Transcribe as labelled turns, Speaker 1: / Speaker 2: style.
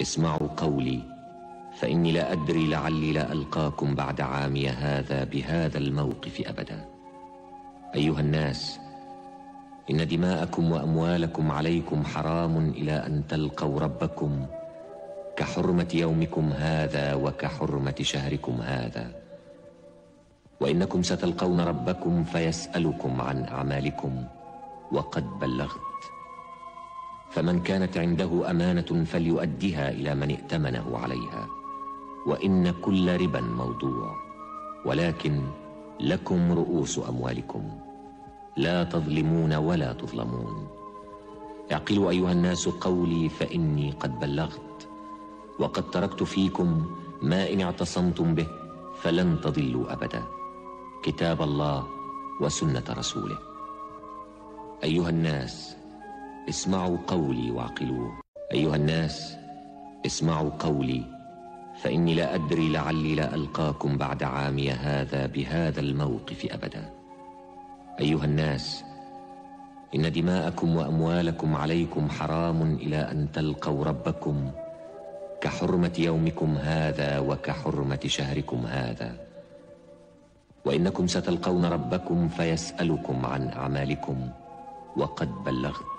Speaker 1: اسمعوا قولي فإني لا أدري لعلي لا ألقاكم بعد عامي هذا بهذا الموقف أبدا. أيها الناس إن دماءكم وأموالكم عليكم حرام إلى أن تلقوا ربكم كحرمة يومكم هذا وكحرمة شهركم هذا. وإنكم ستلقون ربكم فيسألكم عن أعمالكم وقد بلغت فمن كانت عنده أمانة فليؤدها إلى من ائتمنه عليها. وإن كل ربا موضوع. ولكن لكم رؤوس أموالكم. لا تظلمون ولا تظلمون. اعقلوا أيها الناس قولي فإني قد بلغت. وقد تركت فيكم ما إن اعتصمتم به فلن تضلوا أبدا. كتاب الله وسنة رسوله. أيها الناس اسمعوا قولي واعقلوه. أيها الناس اسمعوا قولي فإني لا أدري لعلي لا ألقاكم بعد عامي هذا بهذا الموقف أبدا. أيها الناس إن دماءكم وأموالكم عليكم حرام إلى أن تلقوا ربكم كحرمة يومكم هذا وكحرمة شهركم هذا. وإنكم ستلقون ربكم فيسألكم عن أعمالكم وقد بلغت